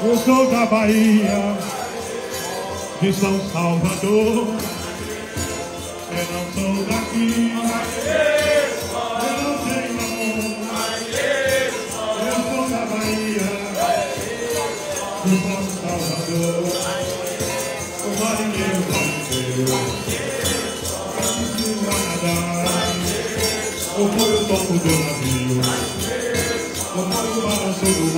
Eu sou da Bahia, de São Salvador. Eu não sou daqui, eu não tenho amor. Eu sou da Bahia, de São Salvador. O marinheiro faleceu, não nadar. O foi o topo do navio, o foi o balanço do mar.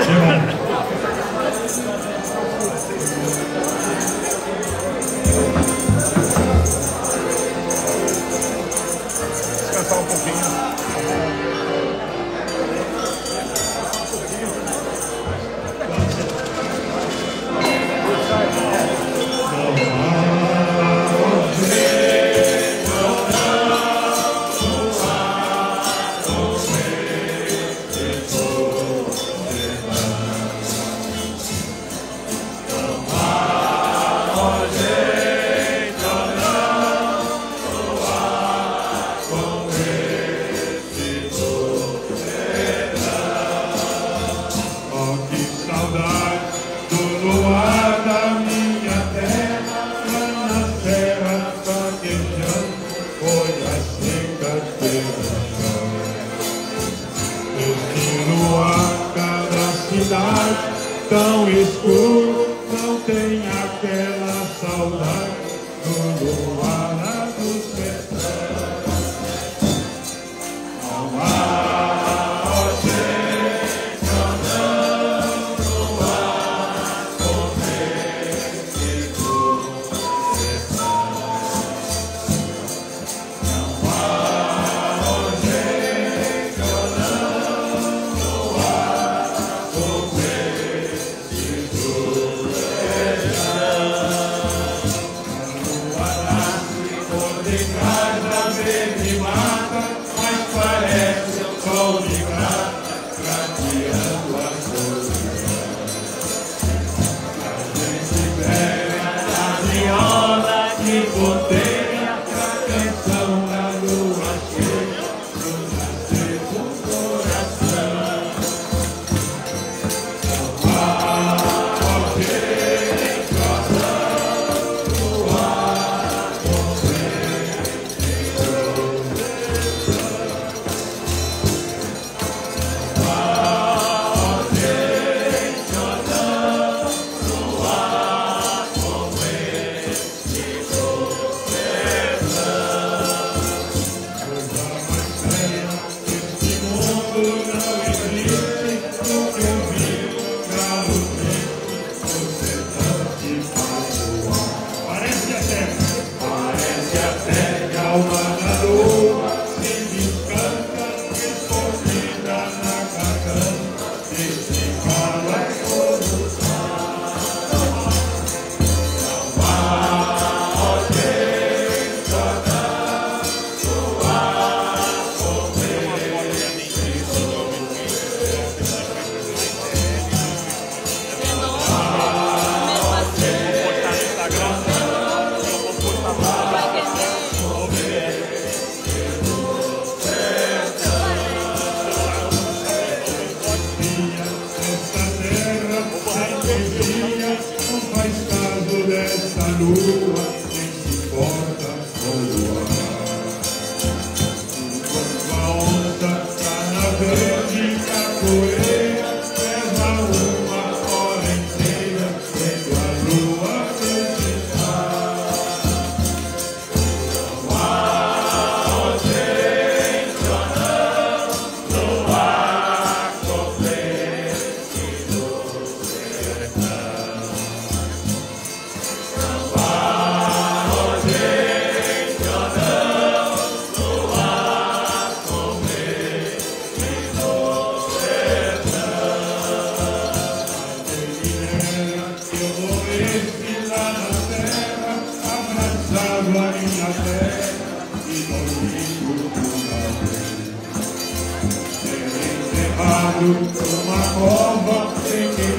Jim. over. Enterrado numa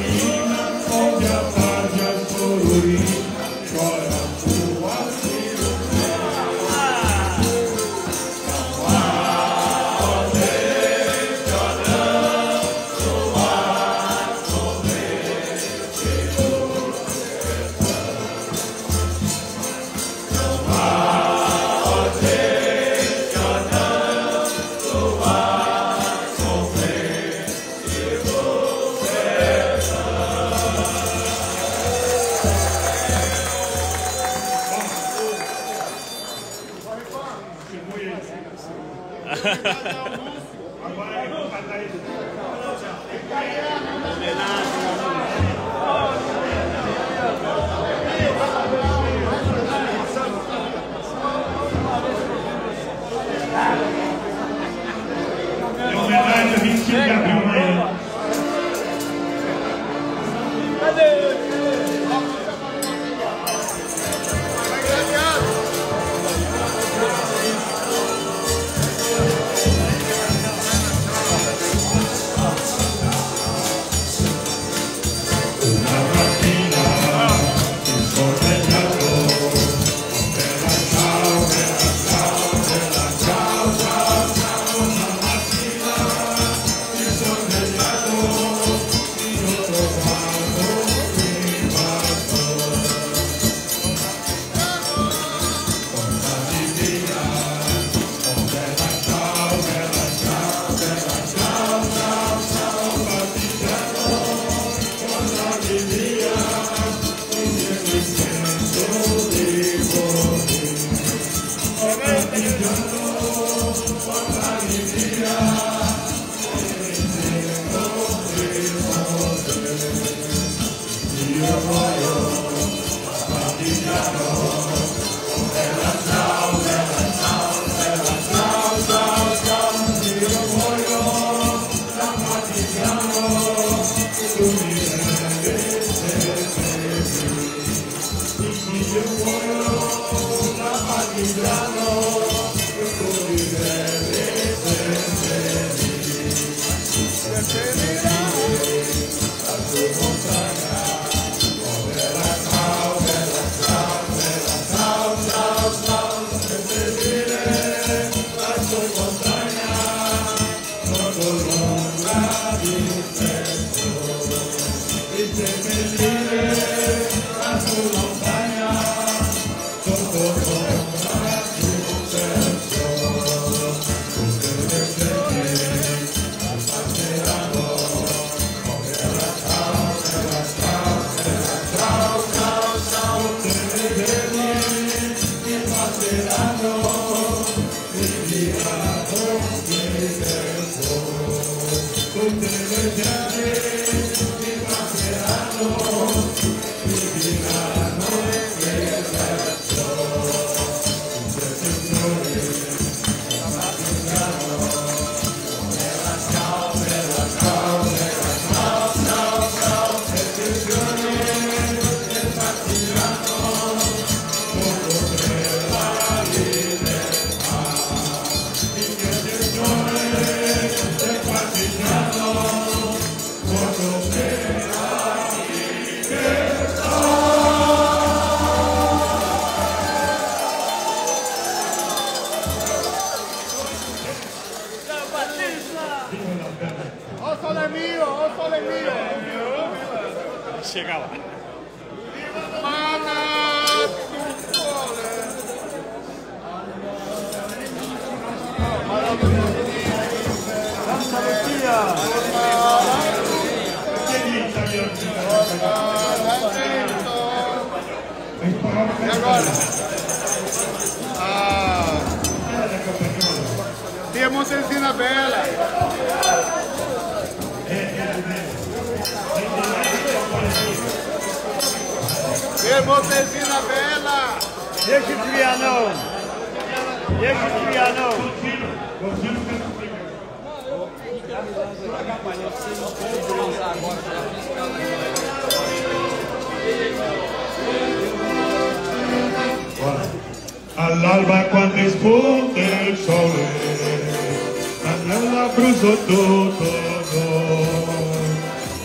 cruzo tutto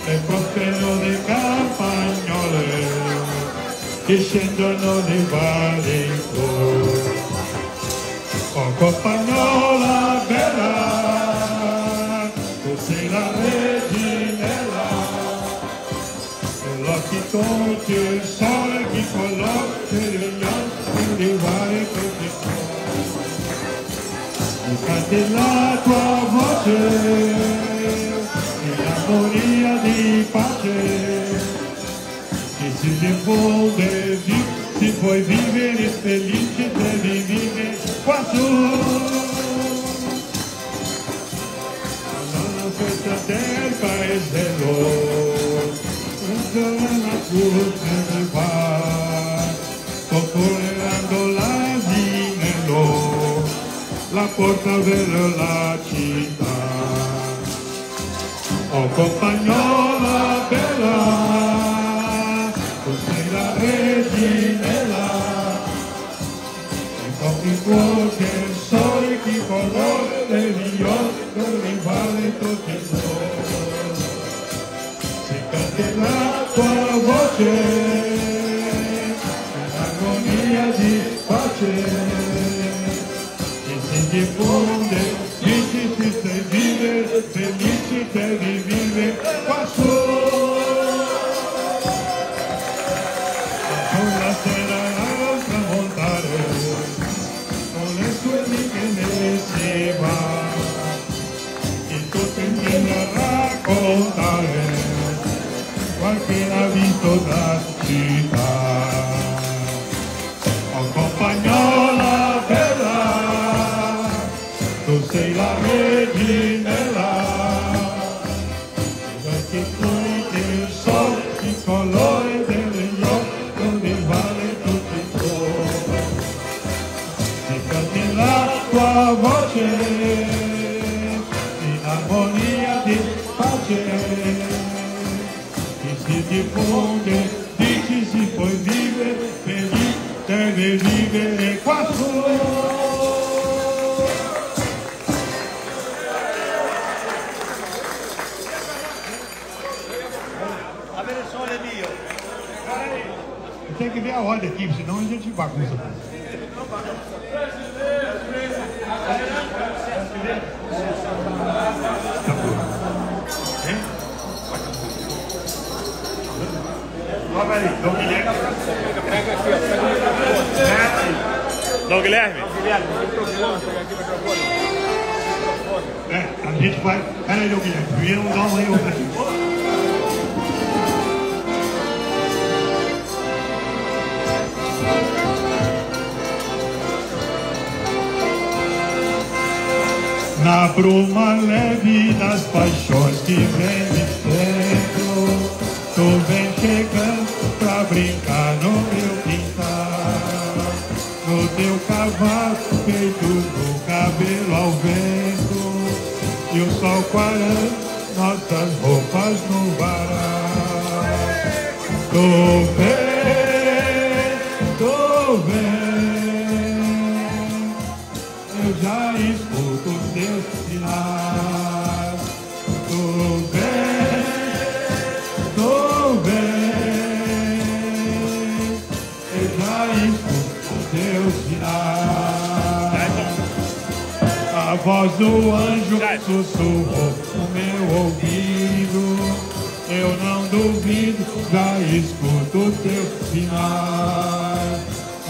e prospero di campagnole che scendono nei vari Oh compagnola bella, tu sei la reginella L'occhi tutti Tua voce in armonia di pace che si diffonde vi- se puoi vivere felice devi vivere qua su alla festa del paesello, una cruz mi va, popolando la porta della città. Oh compagnola bella, tu sei la reginella, e con il cuore che il sole ti colore degli occhi rivale tutti i giorni. Se canti la tua voce, Tem que ver a ordem aqui, senão a gente bagunça. Dom Guilherme. Pega aqui, ó. Pega o microfone. Dom Guilherme? Guilherme, microfone. Pega aqui o microfone. É, a gente vai. Peraí, Dom Guilherme. Primeiro dá uma aí, outra aqui. Na bruma leve das paixões que vem de dentro, tu vem chegando pra brincar no meu quintal. No teu cavalo feito no cabelo ao vento, e o sol quarando nossas roupas no varal. Tô bem, tô bem, eu já escuto A voz do anjo sussurrou no meu ouvido. Eu não duvido, já escuto teus sinais.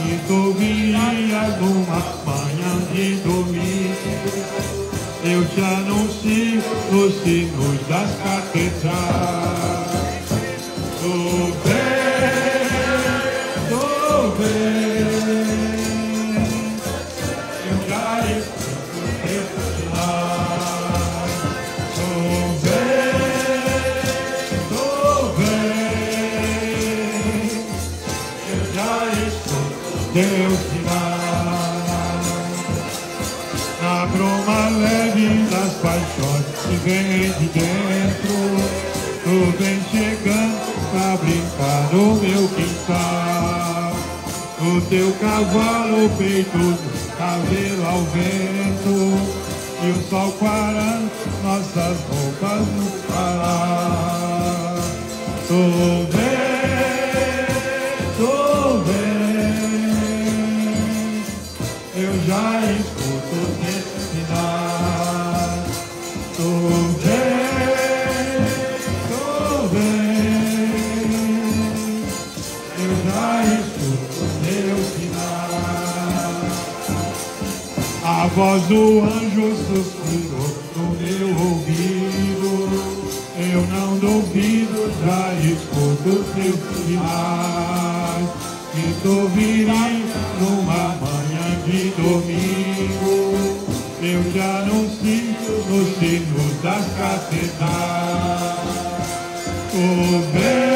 E tu virias numa manhã de domingo. Eu te anuncio nos sinos das catedrais. Tu vem de dentro. Tu vem chegando pra brincar no meu quintal. O teu cavalo peitudo, cabelo ao vento. E o sol quarando nossas roupas no fará. Tu vem, tu vem. Eu já escuto teus sinais. Voz do anjo suspirou no meu ouvido. Eu não duvido, já escuto teus sinais. Que tu virás numa manhã de domingo. Eu te anuncio nos sinos das catedrais. Tu vem,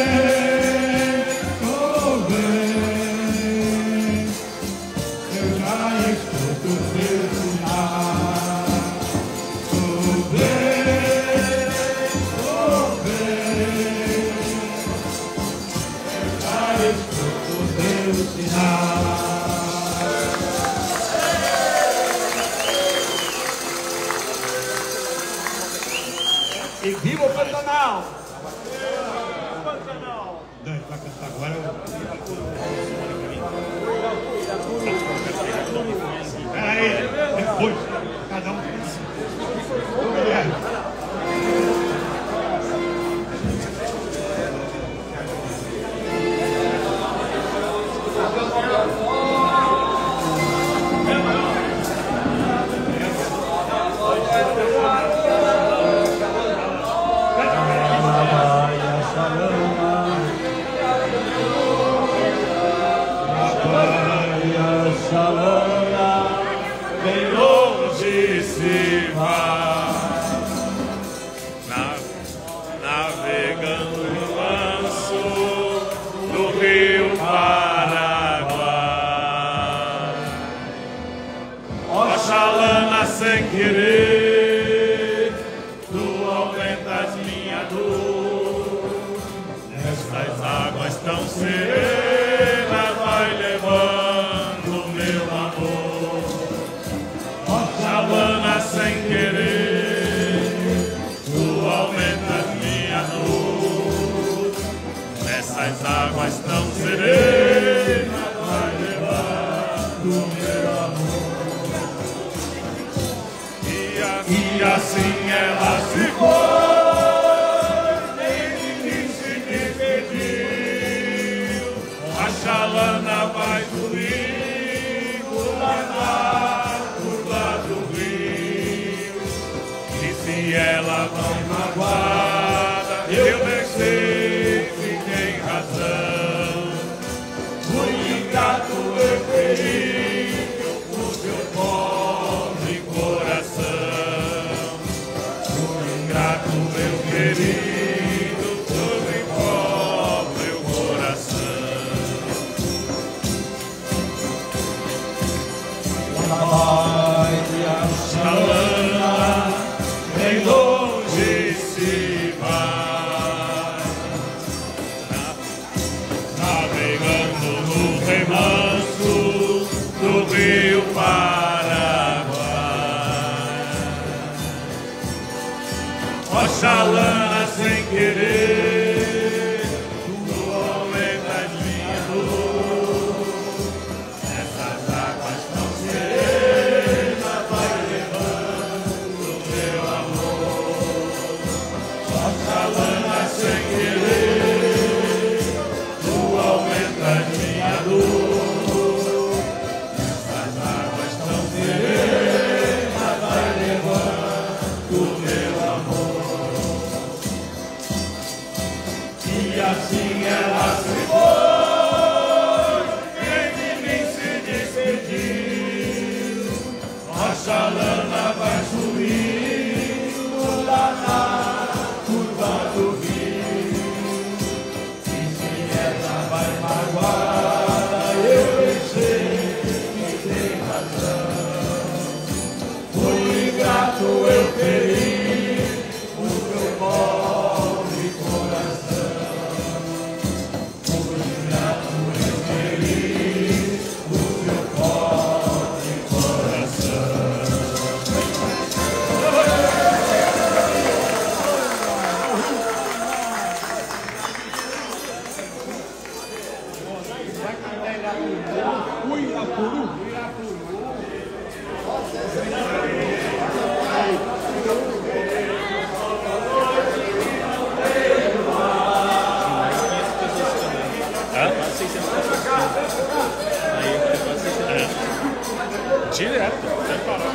Direto, sem parar.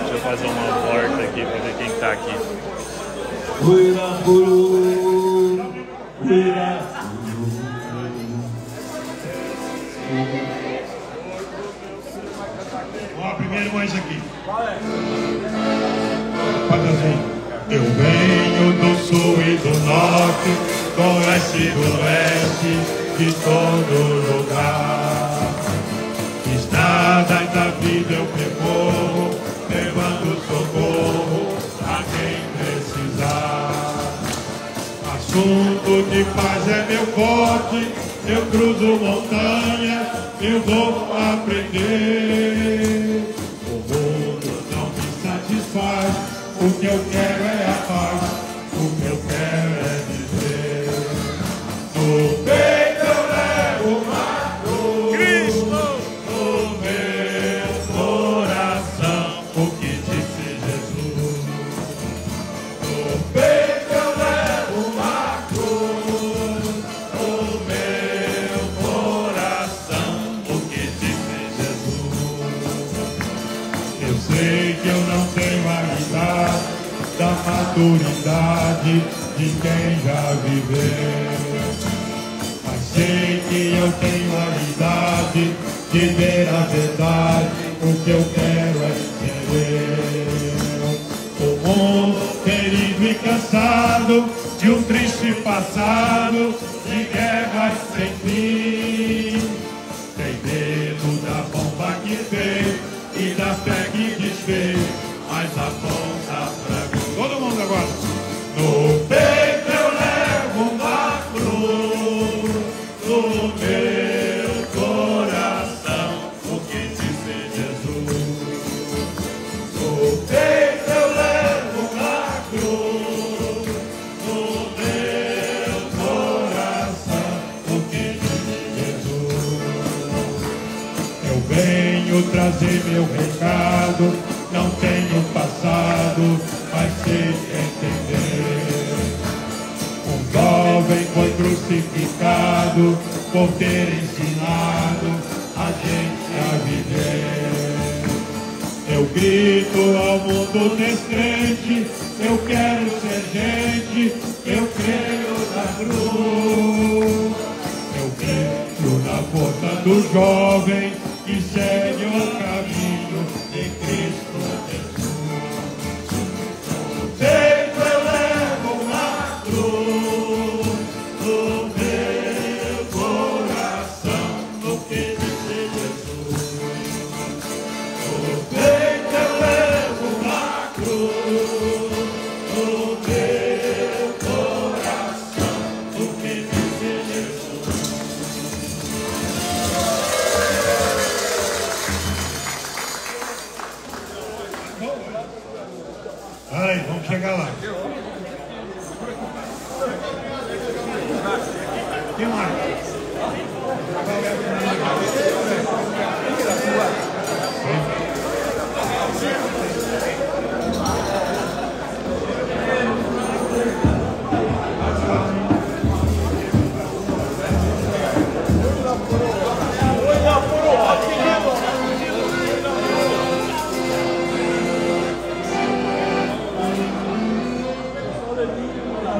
Deixa eu fazer uma volta aqui pra ver quem tá aqui. Uirapuru, Uirapuru. Ó, primeiro mais aqui. Faz assim. Eu venho do sul e do norte, do oeste e do leste, de todo lugar. Estradas da vida eu percorro, levando socorro a quem precisar. Assunto de paz é meu forte, eu cruzo montanha, eu vou aprender. O mundo não me satisfaz, o que eu quero é a paz, o que eu quero é Eu sei que eu não tenho a idade da maturidade de quem já viveu. Mas sei que eu tenho a idade de ver a verdade, o que eu quero é ser eu. O mundo ferido e cansado de um triste passado, de guerras sem fim. Tem medo da bomba que veio e da fé que desfez, mas aponta crucificado por ter ensinado a gente a viver. Eu grito ao mundo descrente, eu quero ser gente, eu creio na cruz. Eu creio na força do jovem que segue o caminho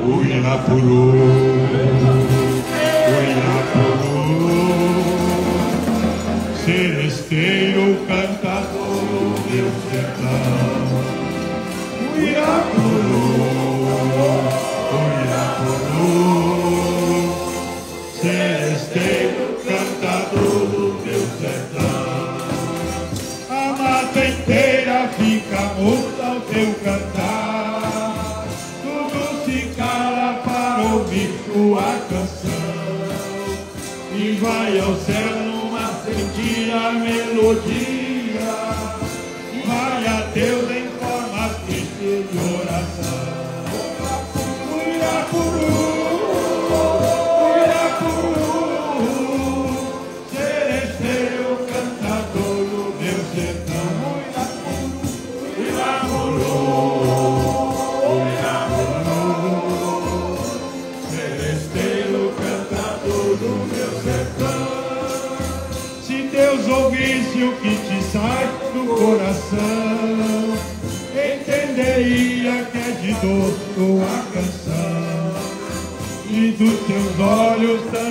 Uinapuru, Uinapuru, Celesteiro cantador, meu sertão.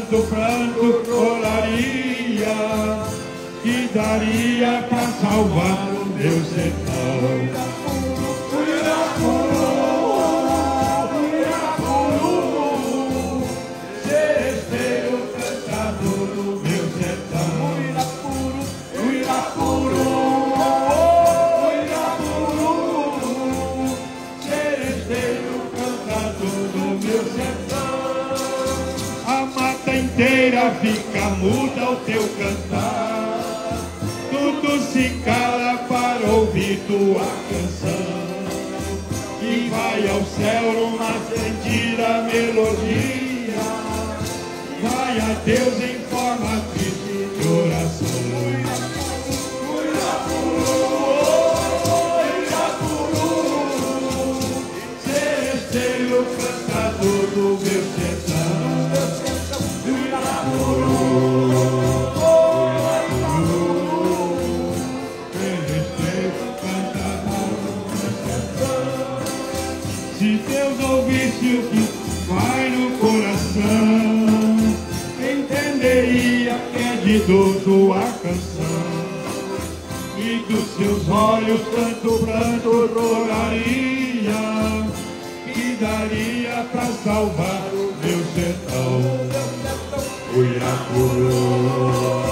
Tanto pranto rolaria, que daria para salvar muda ao teu cantar, tudo se cala para ouvir tua canção. E vai ao céu numa sentida melodia, vai a Deus em dor tua canção. E dos seus olhos tanto pranto rolaria, que daria pra salvar o meu sertão. Uirapuru, Uirapuru,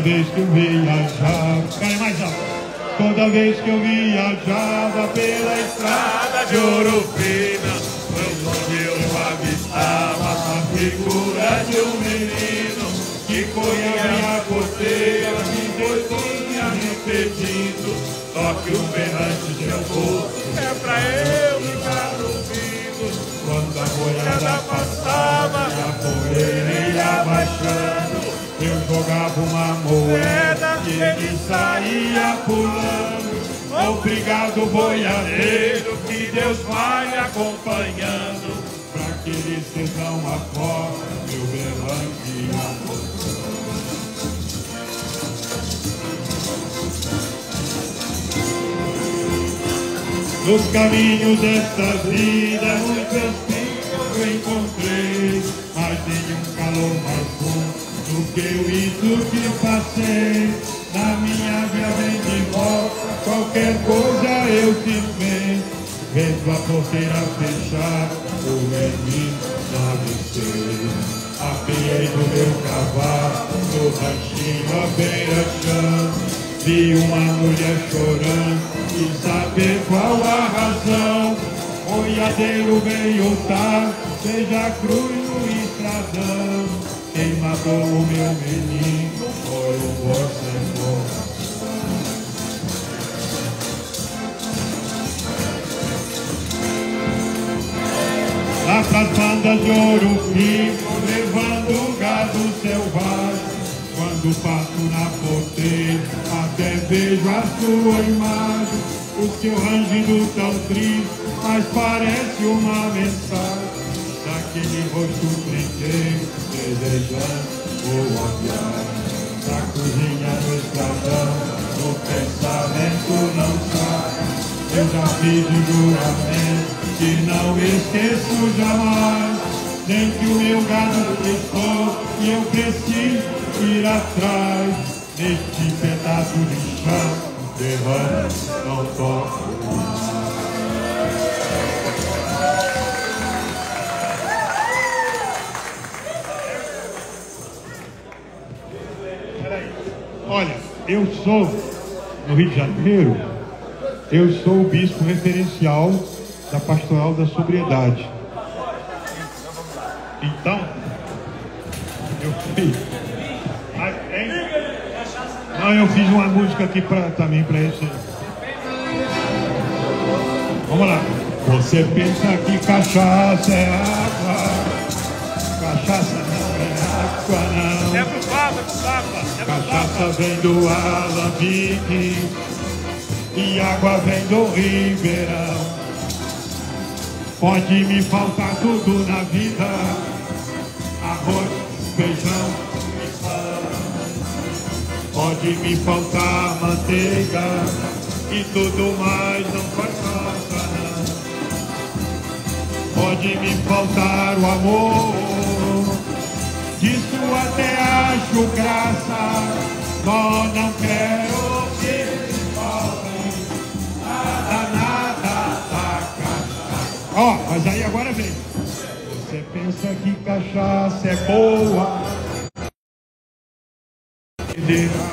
vez que eu viajava, cai mais alto. Toda vez que eu viajava pela estrada de Ouro Fina, foi onde eu avistava a figura de um menino que corria a costeira, me tinha repetindo. Só que o berrante de rosto é pra eu ficar ouvindo. Quando a boiada passava, a poeira ia baixando. Eu jogava uma moeda e ele saía pulando. Obrigado, boiadeiro, que Deus vai acompanhando. Pra que eles sejam a porta, meu berrante e a Nos caminhos desta vida, muitas espinhos eu encontrei, mas nenhum calor mais bom o isso que passei. Na minha viagem de volta, qualquer coisa eu cismei, vendo a porteira fechar, o menino travesseiro. Apiei do meu cavalo, no ranchinho à beira-chão, vi uma mulher chorando, e saber qual a razão. Boiadeiro veio tarde, seja cruz no estradão. Quem matou o meu menino foi o você Lá pras bandas de ouro vivo, levando gado selvagem. Quando Quando passo na porteira, até vejo a sua imagem. O seu rangido tão triste, mas parece uma mensagem daquele rosto triste, desejando boa viagem. Na cozinha do estradão, o pensamento não sai. Eu já fiz de juramento que não esqueço jamais. Nem que o meu gado estou e eu preciso ir atrás. Neste pedaço de chão, derrame, não toco mais. Eu sou, no Rio de Janeiro, eu sou o bispo referencial da Pastoral da Sobriedade. Então, eu fiz. Não, eu fiz uma música aqui pra, também para esse. Vamos lá. Você pensa que cachaça é água, cachaça não é água, não. É pro Papa, é pro pro Cachaça vem do Alambique e água vem do Ribeirão. Pode me faltar tudo na vida, arroz, feijão e pão. Pode me faltar manteiga e tudo mais não faz falta não. Pode me faltar o amor disso até acho graça, mas não quero que faltem nada, nada da cachaça. Ó, mas aí agora vem. Você pensa que cachaça é boa,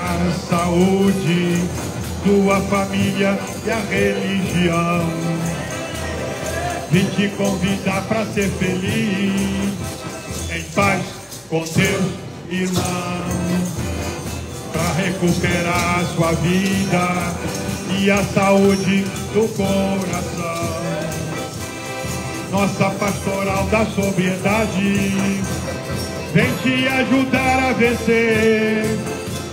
a saúde, tua família e a religião. Vim te convidar para ser feliz, em paz com Deus, irmão, para recuperar sua vida e a saúde do coração. Nossa pastoral da sobriedade vem te ajudar a vencer.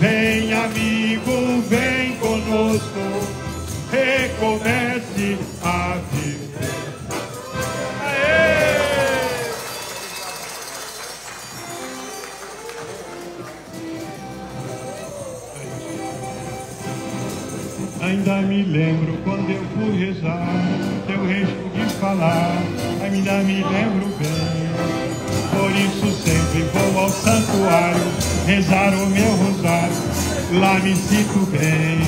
Vem, amigo, vem conosco, recomece a viver. Ainda me lembro quando eu fui rezar, teu resto de falar, ainda me lembro bem. Por isso sempre vou ao santuário, rezar o meu rosário, lá me sinto bem.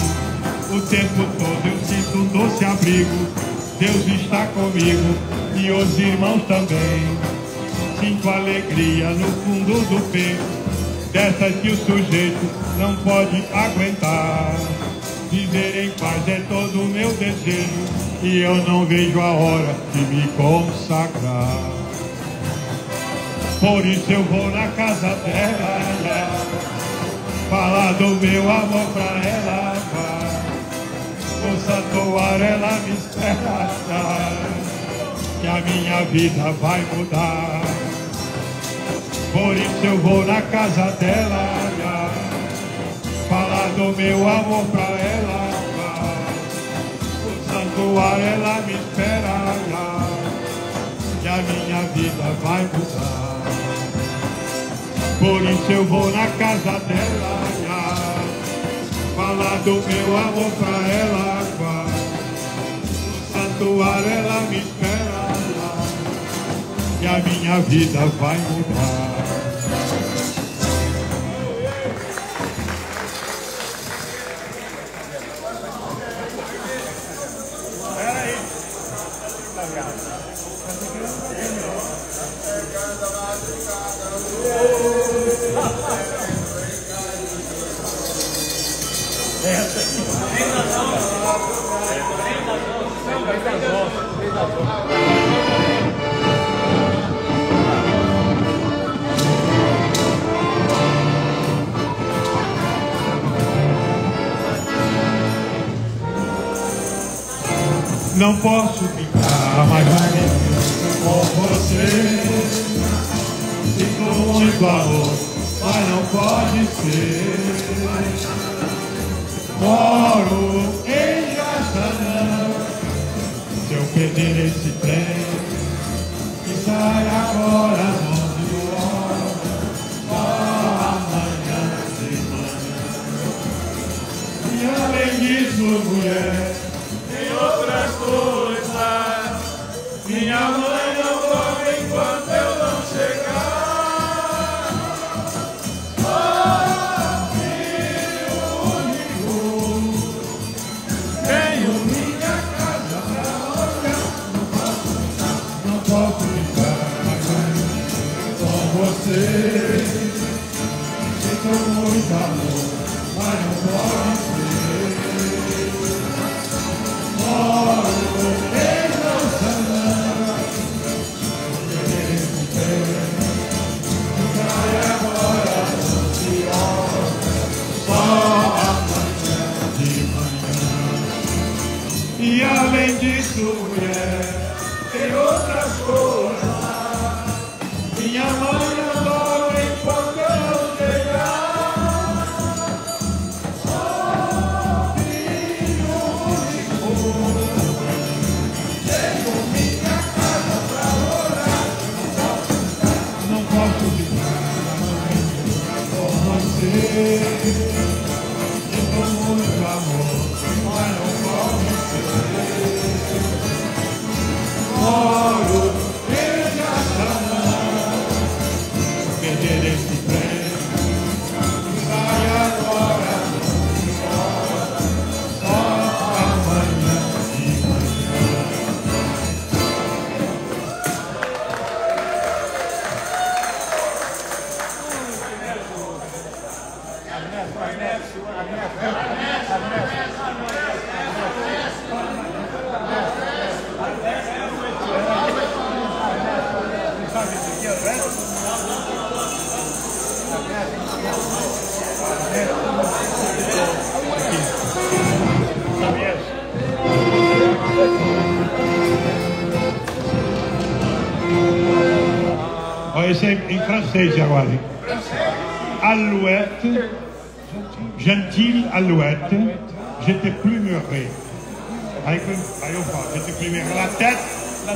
O tempo todo eu sinto um doce abrigo, Deus está comigo e os irmãos também. Sinto alegria no fundo do peito, dessa que o sujeito não pode aguentar. Viver em paz é todo o meu desejo e eu não vejo a hora de me consagrar. Por isso eu vou na casa dela, falar do meu amor pra ela. No santuário ela me espera, que a minha vida vai mudar. Por isso eu vou na casa dela falar do meu amor pra ela. Santuário ela me espera, que a minha vida vai mudar. Por isso eu vou na casa dela, falar do meu amor pra ela. No santuário ela me espera, que a minha vida vai mudar. Não posso ficar mais bem com você. Sinto muito amor, mas não pode ser. Moro perder esse trem que sai agora às 11 horas, só amanhã de manhã. E além disso, mulher.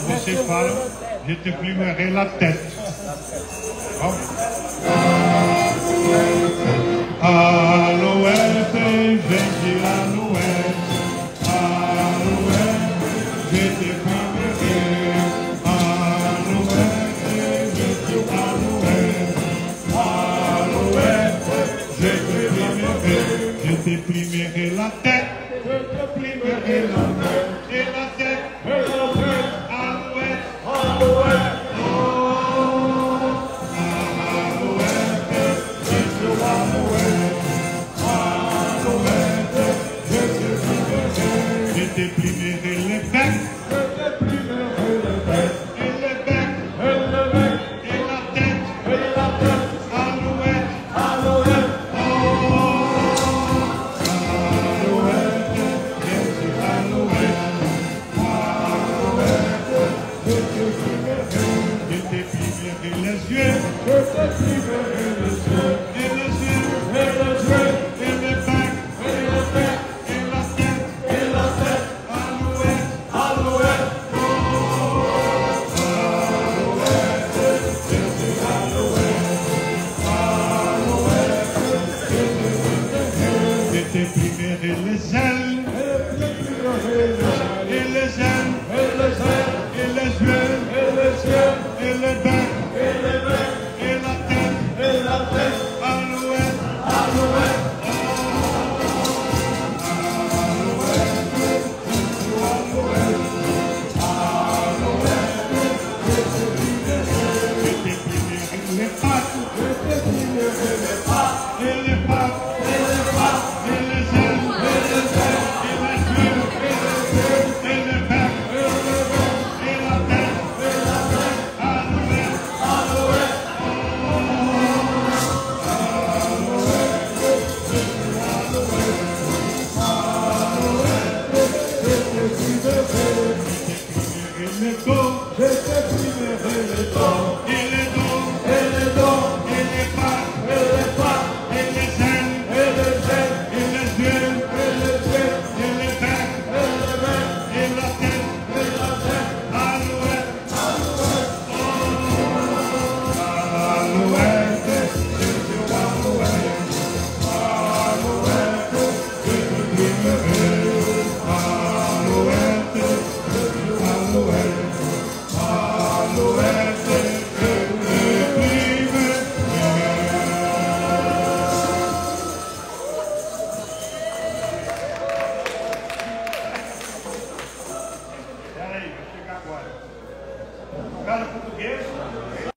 brossé par, je te plumerai la tête. Bon. À l'ouest, j'ai à l'ouest, à l'ouest, j'ai te plumerai, à l'ouest, j'ai te à l'ouest, à l'ouest, j'ai te plumerai, je te plumerai la tête, je te plumerai la tête.